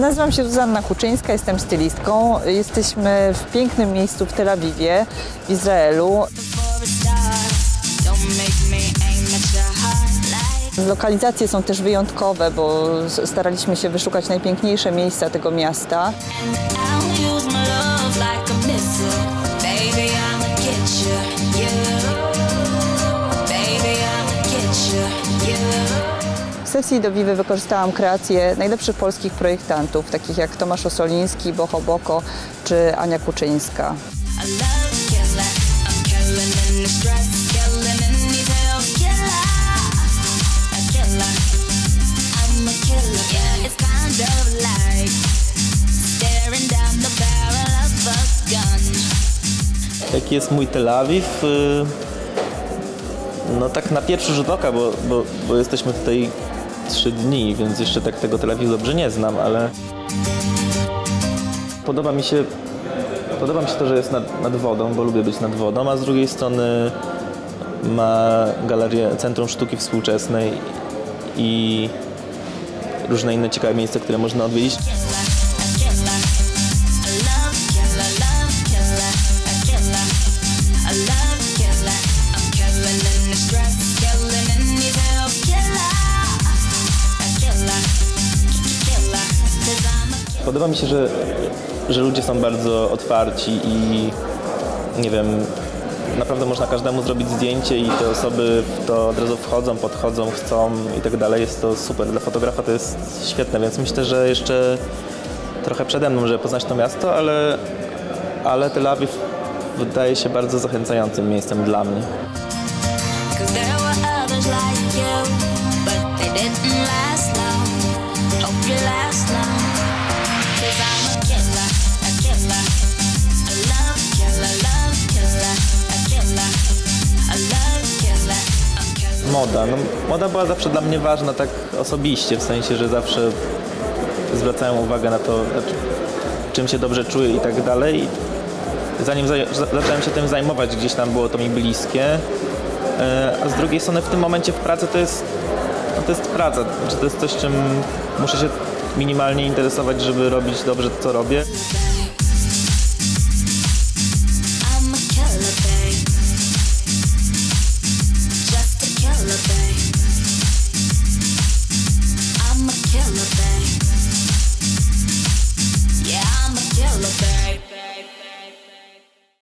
Nazywam się Zuzanna Kuczyńska, jestem stylistką. Jesteśmy w pięknym miejscu w Tel Awiwie, w Izraelu. Lokalizacje są też wyjątkowe, bo staraliśmy się wyszukać najpiękniejsze miejsca tego miasta. W sesji do Wiwy wykorzystałam kreacje najlepszych polskich projektantów, takich jak Tomasz Osoliński, Boho Boko czy Ania Kuczyńska. Jaki jest mój Tel Awiw? Y, No tak na pierwszy rzut oka, bo, bo, bo jesteśmy tutaj trzy dni, więc jeszcze tak tego Tel Awiwu dobrze nie znam, ale podoba mi się, podoba mi się to, że jest nad, nad wodą, bo lubię być nad wodą, a z drugiej strony ma galerię Centrum Sztuki Współczesnej i różne inne ciekawe miejsca, które można odwiedzić. Podoba mi się, że, że ludzie są bardzo otwarci i nie wiem, naprawdę można każdemu zrobić zdjęcie i te osoby w to od razu wchodzą, podchodzą, chcą i tak dalej. Jest to super. Dla fotografa to jest świetne, więc myślę, że jeszcze trochę przede mną, żeby poznać to miasto, ale, ale Tel Awiw wydaje się bardzo zachęcającym miejscem dla mnie. Didn't last long. Hope you last Moda. No, moda była zawsze dla mnie ważna tak osobiście, w sensie, że zawsze zwracają uwagę na to, znaczy, czym się dobrze czuję i tak dalej. Zanim zacząłem się tym zajmować, gdzieś tam było to mi bliskie. E, A z drugiej strony w tym momencie w pracy to jest, no to jest praca, znaczy to jest coś, czym muszę się minimalnie interesować, żeby robić dobrze to, co robię.